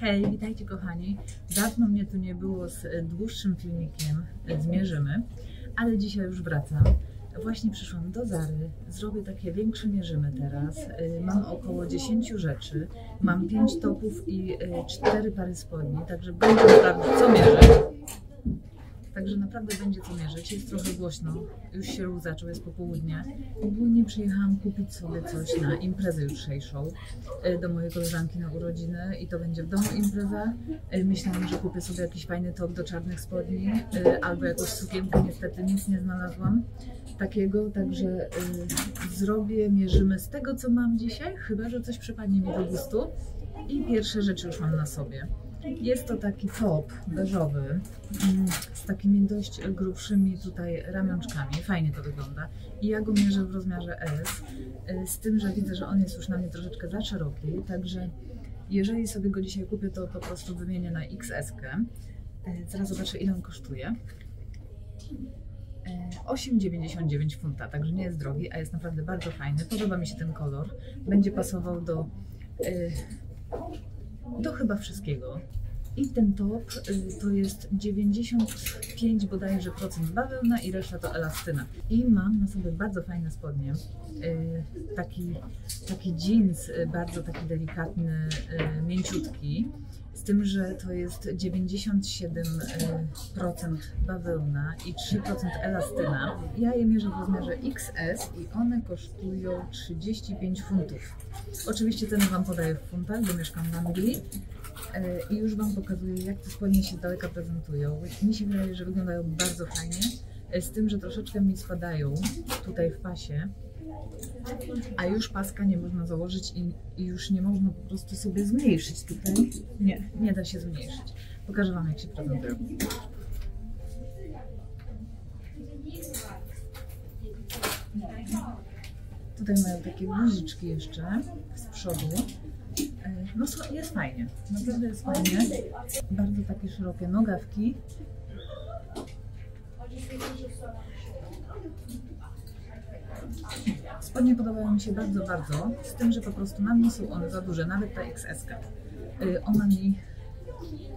Hej, witajcie kochani. Dawno mnie tu nie było z e, dłuższym filmikiem e, Zmierzymy, ale dzisiaj już wracam. Właśnie przyszłam do Zary, zrobię takie większe mierzymy teraz. E, Mam około 10 rzeczy, mam 5 topów i 4 pary spodni, także będę sprawdzić co mierzyć. Naprawdę będzie co mierzyć. Jest trochę głośno, już się ruch zaczął, jest popołudnie. Ogólnie przyjechałam kupić sobie coś na imprezę jutrzejszą e, do mojej koleżanki na urodziny i to będzie w domu impreza. E, Myślałam, że kupię sobie jakiś fajny top do czarnych spodni e, albo jakąś sukienkę, niestety nic nie znalazłam takiego, także zrobię, mierzymy z tego co mam dzisiaj, chyba że coś przypadnie mi do gustu. I pierwsze rzeczy już mam na sobie. Jest to taki top beżowy mm, z takimi dość grubszymi tutaj ramionczkami. Fajnie to wygląda. I ja go mierzę w rozmiarze S, y, z tym, że widzę, że on jest już na mnie troszeczkę za szeroki, także jeżeli sobie go dzisiaj kupię, to po prostu wymienię na XS. -kę. Y, Zaraz zobaczę, ile on kosztuje. Y, 8,99 funta, także nie jest drogi, a jest naprawdę bardzo fajny. Podoba mi się ten kolor. Będzie pasował do do chyba wszystkiego. I ten top y, to jest 95 bodajże procent bawełna i reszta to elastyna. I mam na sobie bardzo fajne spodnie. Y, Taki, taki jeans, y, bardzo taki delikatny, mięciutki. Z tym, że to jest 97% bawełna i 3% elastyna. Ja je mierzę w rozmiarze XS i one kosztują 35 funtów. Oczywiście ceny Wam podaję w funtach, bo mieszkam w Anglii. E, I już Wam pokazuję, jak te spodnie się z daleka prezentują. Mi się wydaje, że wyglądają bardzo fajnie, e, z tym, że troszeczkę mi spadają tutaj w pasie, a już paska nie można założyć i, i już nie można po prostu sobie zmniejszyć tutaj. Nie, nie da się zmniejszyć. Pokażę Wam, jak się prezentują. Tutaj mają takie guziczki jeszcze z przodu. E, No jest fajnie, naprawdę jest fajnie. Bardzo takie szerokie nogawki. Spodnie podobają mi się bardzo, bardzo, z tym, że po prostu na mnie są one za duże, nawet ta XS. -ka. Y, Ona mi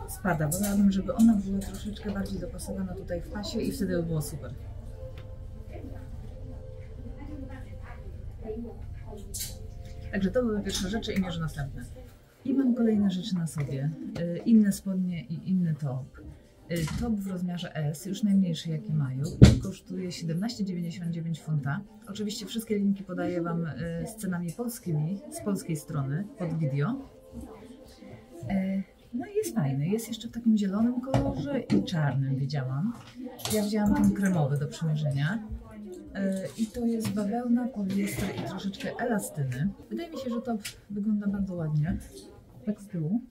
spada, wolałabym, żeby ona była troszeczkę bardziej dopasowana tutaj w pasie i wtedy by było super. Także to były pierwsze rzeczy i mierzę następne. I mam kolejne rzeczy na sobie. Y, Inne spodnie i inny top. Y, Top w rozmiarze S, już najmniejszy jaki mają, kosztuje 17,99 funta. Oczywiście wszystkie linki podaję Wam y, z cenami polskimi, z polskiej strony, pod video. E, No i jest fajny. Jest jeszcze w takim zielonym kolorze i czarnym widziałam. Ja wzięłam ten kremowy do przymierzenia. E, I to jest bawełna, poliester i troszeczkę elastyny. Wydaje mi się, że to wygląda bardzo ładnie. Tak z tyłu.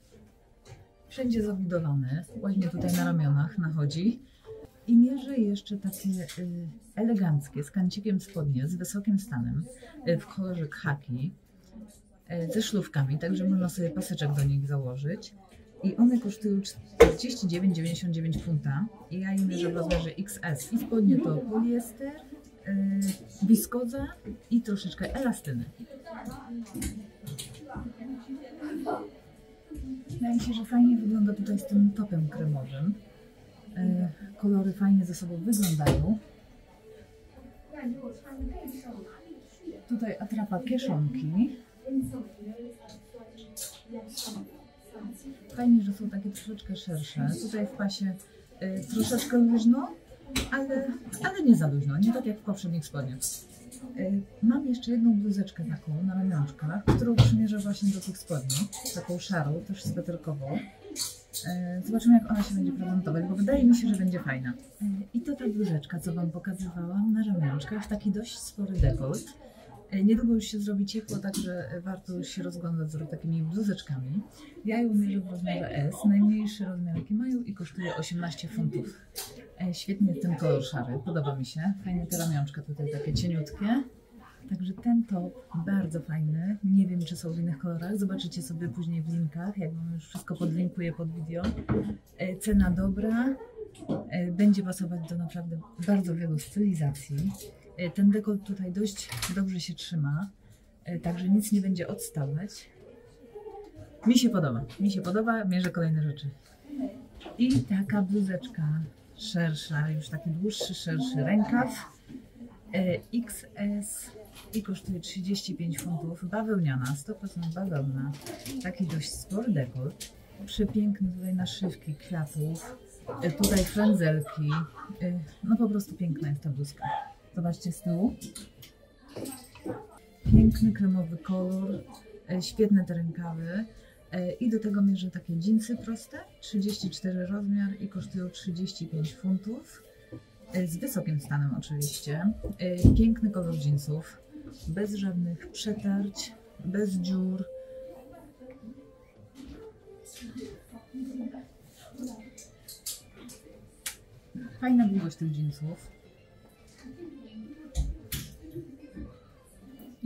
Wszędzie zabudowany. Ładnie tutaj na ramionach nachodzi. I mierzę jeszcze takie y, eleganckie, z kancikiem spodnie, z wysokim stanem, y, w kolorze khaki, y, ze szlówkami, także można sobie paseczek do nich założyć. I one kosztują 49,99 funta. I ja je mierzę w rozmiarze XS. I spodnie to poliester, y, wiskoza i troszeczkę elastyny. Wydaje mi się, że fajnie wygląda tutaj z tym topem kremowym. E, Kolory fajnie ze sobą wyglądają. Tutaj atrapa kieszonki. Fajnie, że są takie troszeczkę szersze. Tutaj w pasie e, troszeczkę luźno, ale, ale nie za luźno, nie tak jak w poprzednich spodniach. E, Mam jeszcze jedną bluzeczkę taką na ramionczkach, którą przymierzę właśnie do tych spodni. Taką szarą, też sweterkową. E, Zobaczymy jak ona się będzie prezentować, bo wydaje mi się, że będzie fajna. E, I to ta bluzeczka, co Wam pokazywałam na ramionczkach, taki dość spory dekolt. E, Niedługo już się zrobi ciepło, także warto już się rozglądać za takimi bluzeczkami. Ja ją mierzę w rozmiarze S, najmniejszy rozmiar jaki mają i kosztuje 18 funtów. E, Świetnie ten kolor szary, podoba mi się. Fajnie te ramionczka tutaj takie cieniutkie. Także ten top bardzo fajny. Nie wiem, czy są w innych kolorach. Zobaczycie sobie później w linkach, jak wam już wszystko podlinkuję pod video. E, Cena dobra. E, Będzie pasować do naprawdę bardzo wielu stylizacji. E, Ten dekolt tutaj dość dobrze się trzyma, e, także nic nie będzie odstawać. Mi się podoba, mi się podoba, mierzę kolejne rzeczy. I taka bluzeczka szersza, już taki dłuższy, szerszy rękaw. e, XS i kosztuje 35 funtów. Bawełniana, 100% bawełna. Taki dość spory dekolt. Przepiękne tutaj naszywki kwiatów. Tutaj frędzelki. No po prostu piękna jest ta bluzka. Zobaczcie z tyłu. Piękny kremowy kolor. E, Świetne te rękawy. E, I do tego mierzę takie dżinsy proste, 34 rozmiar i kosztują 35 funtów. E, Z wysokim stanem oczywiście. Piękny kolor dżinsów, bez żadnych przetarć, bez dziur. Fajna długość tych dżinsów.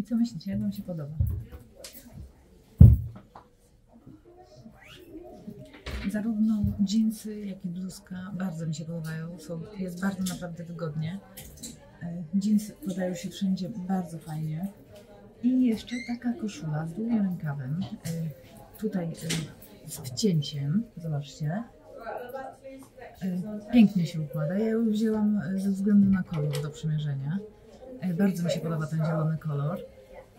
Co myślicie, jak Wam się podoba? Zarówno dżinsy, jak i bluzka bardzo mi się podobają. Są, jest bardzo naprawdę wygodnie. E, Dżinsy podają się wszędzie bardzo fajnie. I jeszcze taka koszula z długim rękawem. e, Tutaj e, z wcięciem. Zobaczcie. Pięknie się układa. Ja ją wzięłam ze względu na kolor do przymierzenia. Bardzo mi się podoba ten zielony kolor.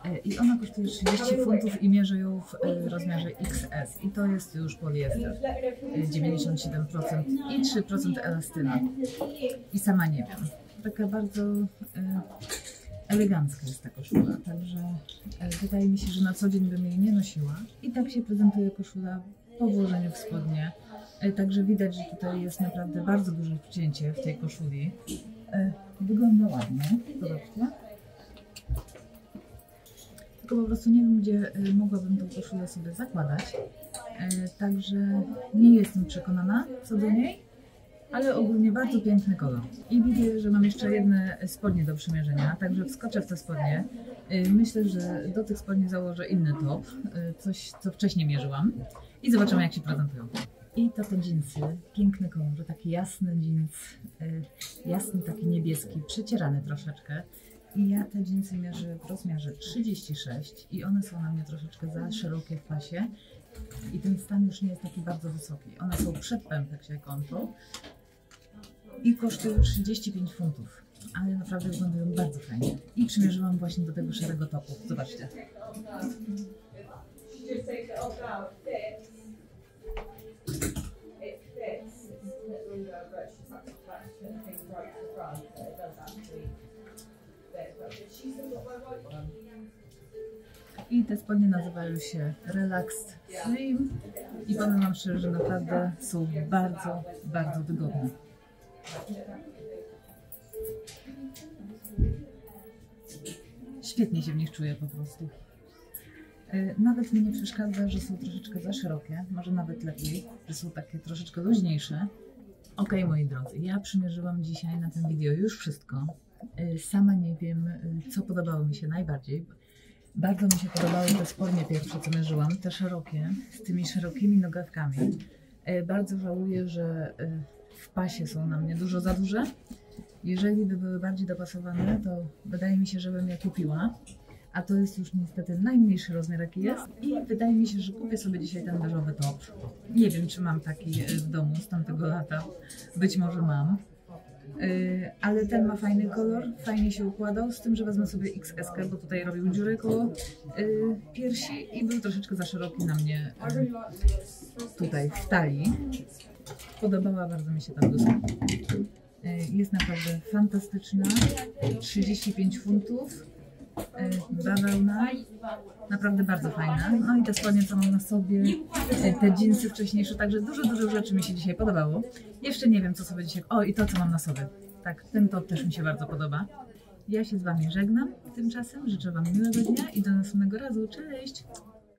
E, I ona kosztuje 30 funtów i mierzę ją w e, rozmiarze XS. I to jest już poliester. E, 97% i 3% elastyna. I sama nie wiem. Taka bardzo e, elegancka jest ta koszula. Także e, wydaje mi się, że na co dzień bym jej nie nosiła. I tak się prezentuje koszula po włożeniu w spodnie. E, Także widać, że tutaj jest naprawdę bardzo duże wcięcie w tej koszuli. E, Wygląda ładnie. Zobaczcie. Tylko po prostu nie wiem, gdzie y, mogłabym tą koszulę sobie zakładać. E, Także nie jestem przekonana co do niej, ale ogólnie bardzo piękny kolor. I widzę, że mam jeszcze jedne spodnie do przymierzenia, także wskoczę w te spodnie. Y, Myślę, że do tych spodni założę inny top, y, coś co wcześniej mierzyłam i zobaczymy jak się prezentują. I to te dżinsy, piękny kolor, taki jasny dżins, y, jasny taki niebieski, przecierany troszeczkę. I ja te dżinsy mierzę w rozmiarze 36 i one są na mnie troszeczkę za szerokie w pasie. I ten stan już nie jest taki bardzo wysoki. One są przed pępek się kończą i kosztują 35 funtów. Ale naprawdę wyglądają bardzo fajnie. I przymierzyłam właśnie do tego szarego topu. Zobaczcie. Te spodnie nazywają się Relaxed Slim. I powiem Wam szczerze, że naprawdę są bardzo, bardzo wygodne. Świetnie się w nich czuję po prostu. E, Nawet mi nie przeszkadza, że są troszeczkę za szerokie, może nawet lepiej, że są takie troszeczkę luźniejsze. Ok, moi drodzy, ja przymierzyłam dzisiaj na tym wideo już wszystko. E, Sama nie wiem, e, co podobało mi się najbardziej. Bardzo mi się podobały te spodnie pierwsze, co mierzyłam, te szerokie, z tymi szerokimi nogawkami. E, Bardzo żałuję, że e, w pasie są na mnie dużo za duże. Jeżeli by były bardziej dopasowane, to wydaje mi się, że bym je kupiła. A to jest już niestety najmniejszy rozmiar, jaki jest. I wydaje mi się, że kupię sobie dzisiaj ten beżowy top. Nie wiem, czy mam taki e, w domu z tamtego lata. Być może mam. Yy, ale ten ma fajny kolor, fajnie się układał, z tym, że wezmę sobie XS, bo tutaj robił dziury koło yy, piersi i był troszeczkę za szeroki na mnie yy, tutaj w talii. Podobała bardzo mi się ta bluzka. Jest naprawdę fantastyczna, 35 funtów, bawełna, naprawdę bardzo fajna. No i te spodnie, co mam na sobie, te dżinsy wcześniejsze, także dużo, dużo rzeczy mi się dzisiaj podobało. Jeszcze nie wiem, co sobie dzisiaj... O, i to, co mam na sobie. Tak, ten top też mi się bardzo podoba. Ja się z Wami żegnam tymczasem, życzę Wam miłego dnia i do następnego razu. Cześć!